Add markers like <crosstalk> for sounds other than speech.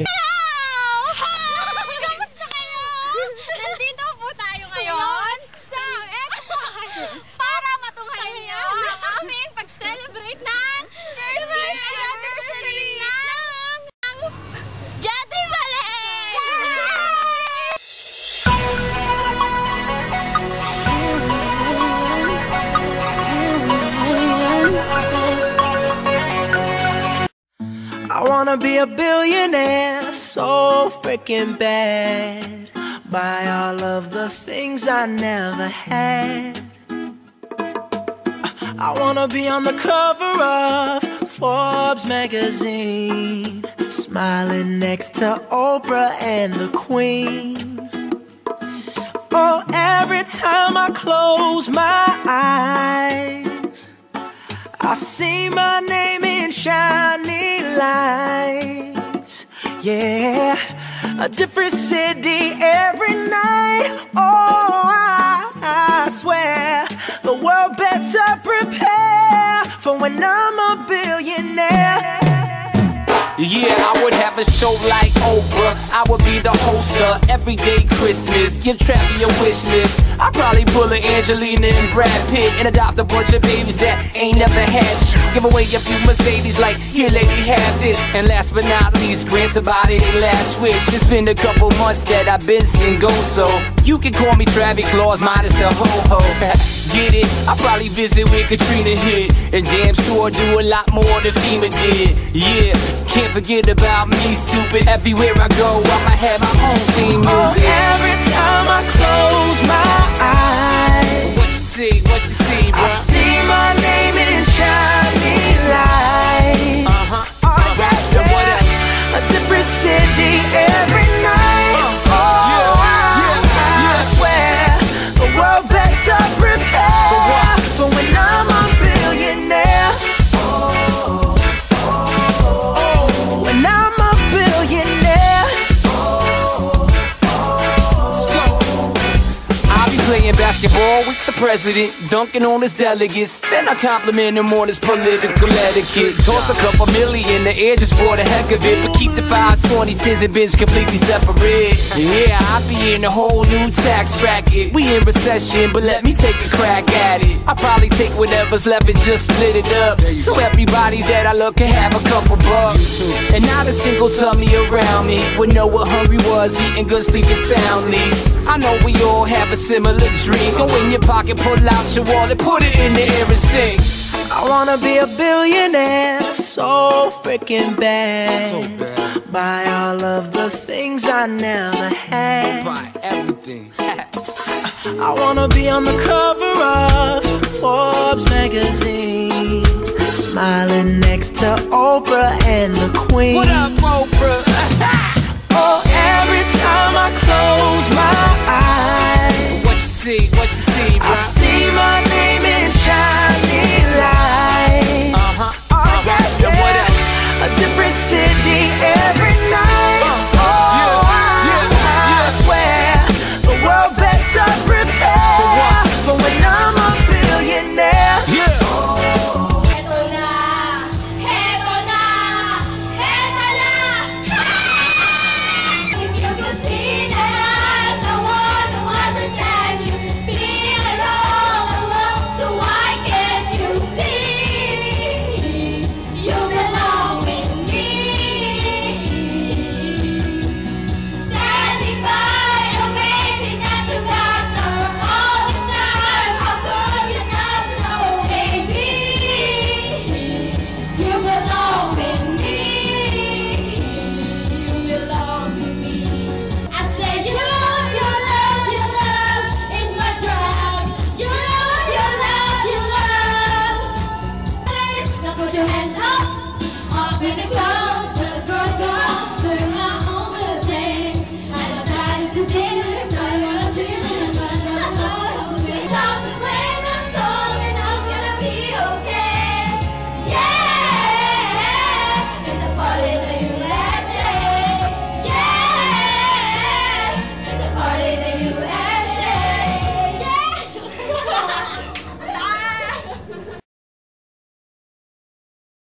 eh. Wanna be a billionaire so freaking bad. Buy all of the things I never had. I wanna be on the cover of Forbes magazine, smiling next to Oprah and the Queen. Oh, every time I close my eyes. I see my name in shiny lights. Yeah, a different city every night. Oh, I, I swear the world better prepare for when I'm a billionaire. Yeah, I have a show like Oprah. I would be the host of Everyday Christmas. Give Travie a wish list. I'd probably pull a Angelina and Brad Pitt and adopt a bunch of babies that ain't never had shit. Give away a few Mercedes, like, here, lady, have this. And last but not least, grant somebody their last wish. It's been a couple months that I've been single, so you can call me Travis Claus, minus the ho ho. <laughs> Get it? I probably visit where Katrina hit, and damn sure do a lot more than FEMA did. Yeah, can't forget about me, stupid. Everywhere I go, I'ma have my own theme Oh, music. every time I playing basketball with the president, dunking on his delegates. Then I compliment him on his political etiquette. Toss a couple million the air just for the heck of it. But keep the fives, 20, 10s, and bins completely separate. Yeah, I'll be in a whole new tax bracket. We in recession, but let me take a crack at it. I'll probably take whatever's left and just split it up. So everybody that I love can have a couple bucks. And not a single tummy around me would know what hungry was, eating good, sleeping soundly. I know we all have a similar dream. Go in your pocket, pull out your wallet, put it in the air and sing. I wanna be a billionaire so freaking bad. Buy all of the things I never had. Buy everything. <laughs> I wanna be on the cover of Forbes magazine, smiling next to Oprah and the Queen. what up,